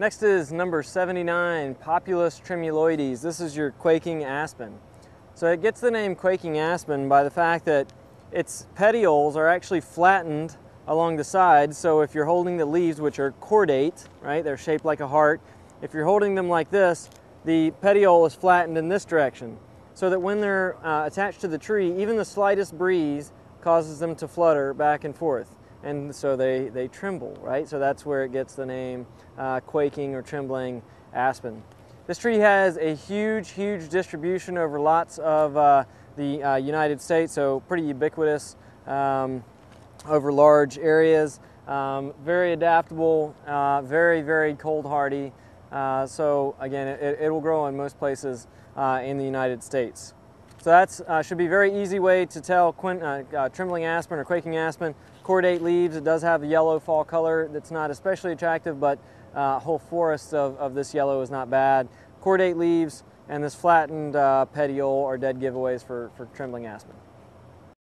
Next is number 79, Populus tremuloides. This is your quaking aspen. So it gets the name quaking aspen by the fact that its petioles are actually flattened along the sides. So if you're holding the leaves, which are cordate, right, they're shaped like a heart, if you're holding them like this, the petiole is flattened in this direction. So that when they're uh, attached to the tree, even the slightest breeze causes them to flutter back and forth. And so they, they tremble, right? So that's where it gets the name uh, quaking or trembling aspen. This tree has a huge, huge distribution over lots of uh, the uh, United States, so pretty ubiquitous um, over large areas. Um, very adaptable, uh, very, very cold hardy. Uh, so again, it, it, will grow in most places uh, in the United States. So that uh, should be a very easy way to tell uh, uh, trembling aspen or quaking aspen. Cordate leaves, it does have a yellow fall color that's not especially attractive, but whole forest of, of this yellow is not bad. Cordate leaves and this flattened petiole are dead giveaways for, for trembling aspen.